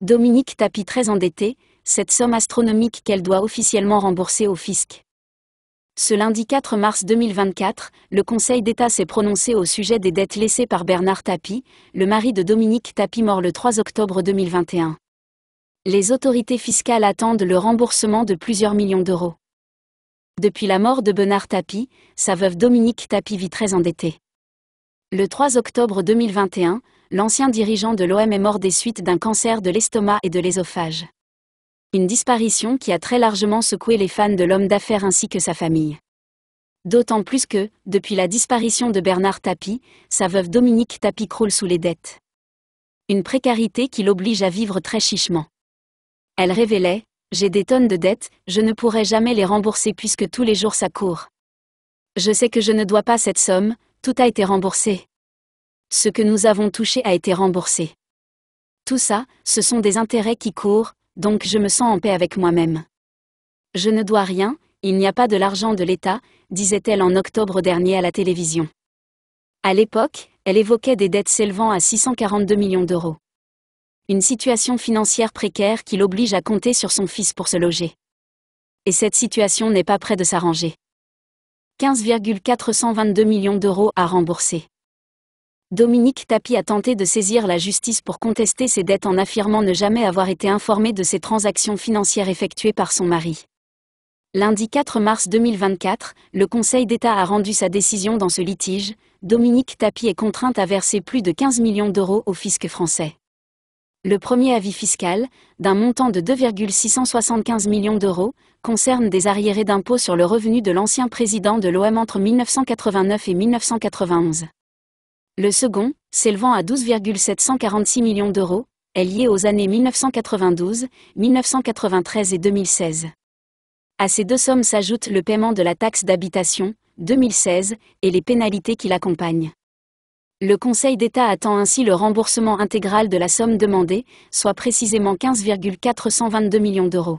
Dominique Tapie très endettée, cette somme astronomique qu'elle doit officiellement rembourser au fisc. Ce lundi 4 mars 2024, le Conseil d'État s'est prononcé au sujet des dettes laissées par Bernard Tapie, le mari de Dominique Tapie mort le 3 octobre 2021. Les autorités fiscales attendent le remboursement de plusieurs millions d'euros. Depuis la mort de Bernard Tapie, sa veuve Dominique Tapie vit très endettée. Le 3 octobre 2021, l'ancien dirigeant de l'OM est mort des suites d'un cancer de l'estomac et de l'ésophage. Une disparition qui a très largement secoué les fans de l'homme d'affaires ainsi que sa famille. D'autant plus que, depuis la disparition de Bernard Tapie, sa veuve Dominique Tapie croule sous les dettes. Une précarité qui l'oblige à vivre très chichement. Elle révélait J'ai des tonnes de dettes, je ne pourrai jamais les rembourser puisque tous les jours ça court. Je sais que je ne dois pas cette somme, tout a été remboursé. Ce que nous avons touché a été remboursé. Tout ça, ce sont des intérêts qui courent, donc je me sens en paix avec moi-même. Je ne dois rien, il n'y a pas de l'argent de l'État, disait-elle en octobre dernier à la télévision. À l'époque, elle évoquait des dettes s'élevant à 642 millions d'euros. Une situation financière précaire qui l'oblige à compter sur son fils pour se loger. Et cette situation n'est pas près de s'arranger. 15,422 millions d'euros à rembourser. Dominique Tapie a tenté de saisir la justice pour contester ses dettes en affirmant ne jamais avoir été informé de ces transactions financières effectuées par son mari. Lundi 4 mars 2024, le Conseil d'État a rendu sa décision dans ce litige. Dominique Tapie est contrainte à verser plus de 15 millions d'euros au fisc français. Le premier avis fiscal, d'un montant de 2,675 millions d'euros, concerne des arriérés d'impôts sur le revenu de l'ancien président de l'OM entre 1989 et 1991. Le second, s'élevant à 12,746 millions d'euros, est lié aux années 1992, 1993 et 2016. À ces deux sommes s'ajoute le paiement de la taxe d'habitation, 2016, et les pénalités qui l'accompagnent. Le Conseil d'État attend ainsi le remboursement intégral de la somme demandée, soit précisément 15,422 millions d'euros.